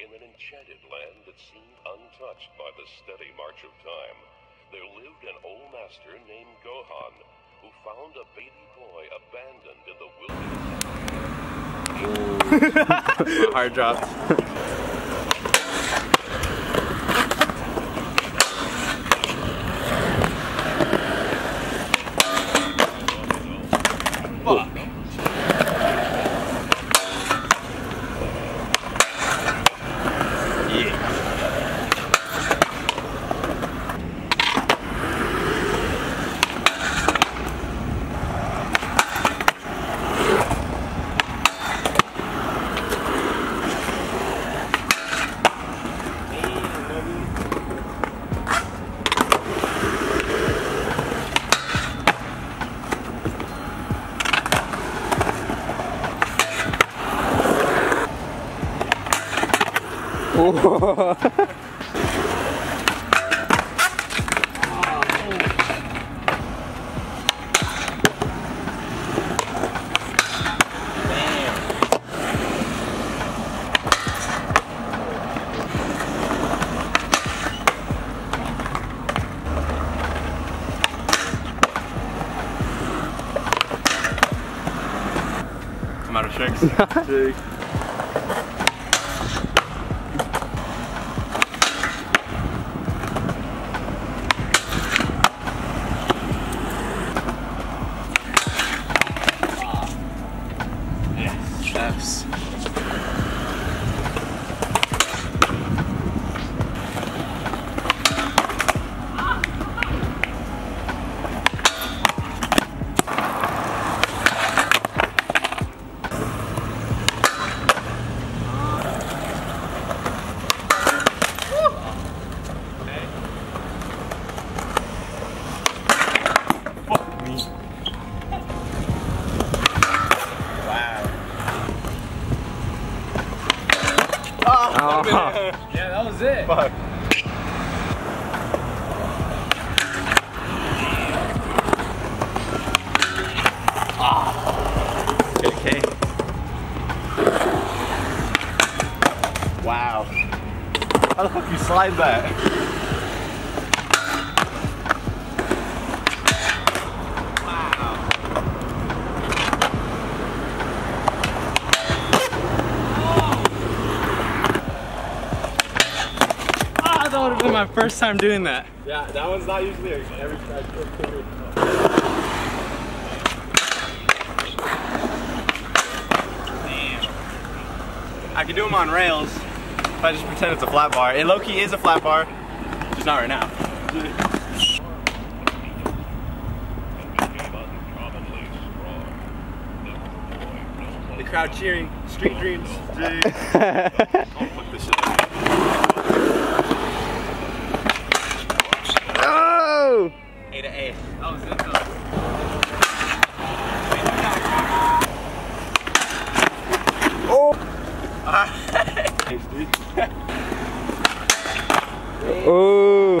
In an enchanted land that seemed untouched by the steady march of time, there lived an old master named Gohan, who found a baby boy abandoned in the wilderness. Hard dropped. I'm out of tricks. Yeah, that was it. Fuck. Okay. Wow. How the fuck you slide that? First time doing that. Yeah, that one's not usually every time. I can do them on rails if I just pretend it's a flat bar. And low-key is a flat bar, just not right now. The crowd cheering, street dreams. Oh, fuck this shit. Oh! A to A. It though. Thanks, dude. Oh!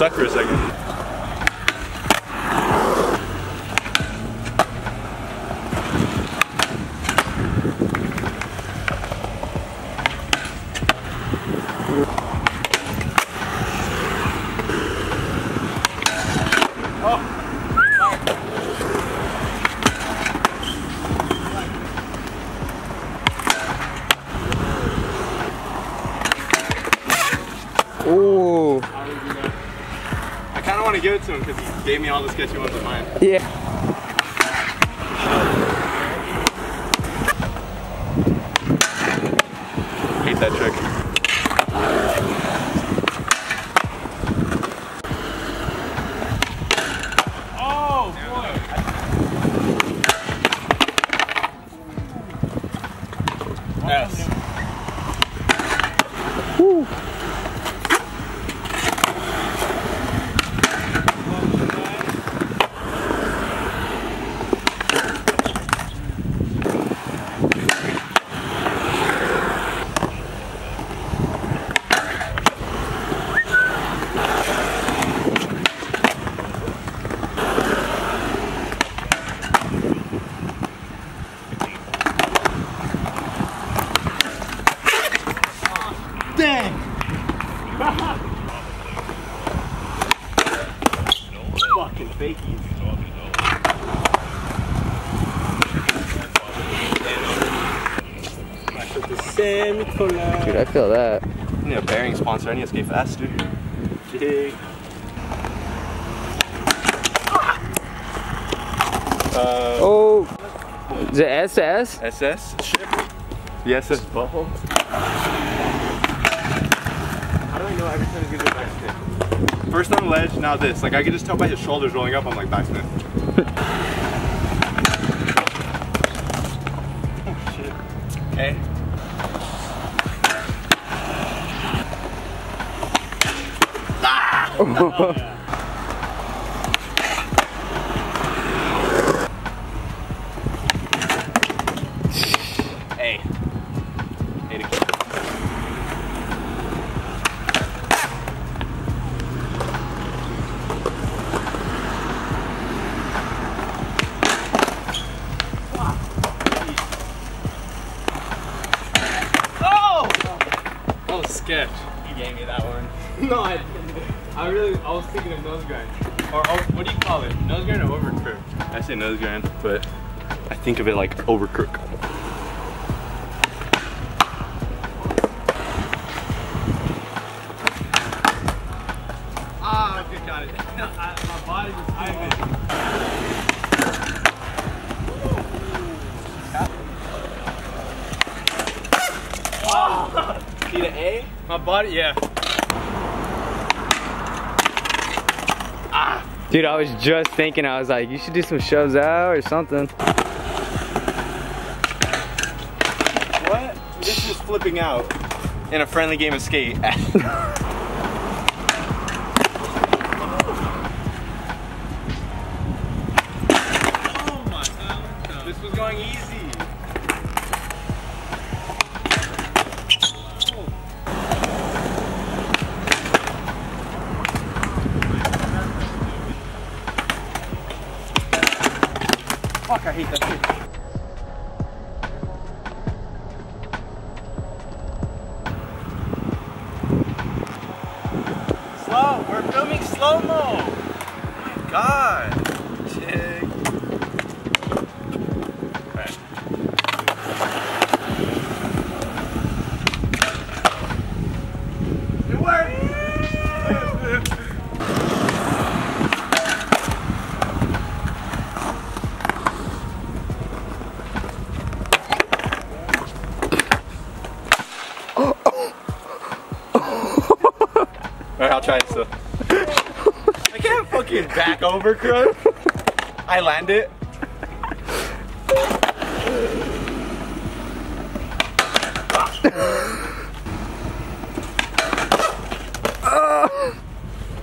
stuck for a second. Ooh. I kind of want to give it to him because he gave me all the sketchy ones of mine. Yeah. Hate that trick. Oh, boy. Yes. Dang! Fucking fakies. Dude, I feel that. I need a bearing sponsor. I need to skate faster. Jig. Uh, Oh. Is it SS? SS ship. The SS butthole. How do I know every time he's gonna do a backspin? First on the ledge, now this. Like I can just tell by his shoulders rolling up. I'm like backspin. ハハハ。Was thinking of nose grind. Or, or what do you call it? Nose grind or over crook? I say nose grind, but I think of it like over crook. Ah, good, got it. My body was timing. Need an A? My body, yeah. Dude, I was just thinking, I was like, you should do some shoves out or something. What? This was flipping out in a friendly game of skate. Fuck, I hate Alright, I'll try it still. I can't fucking back over, crook. I land it.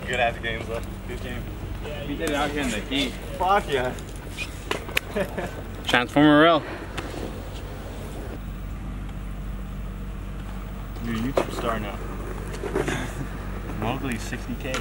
Good ass games though. Good game. We did it out here in the heat. Fuck yeah. Transformer rail. You're a YouTube star now. Mogely's 60k.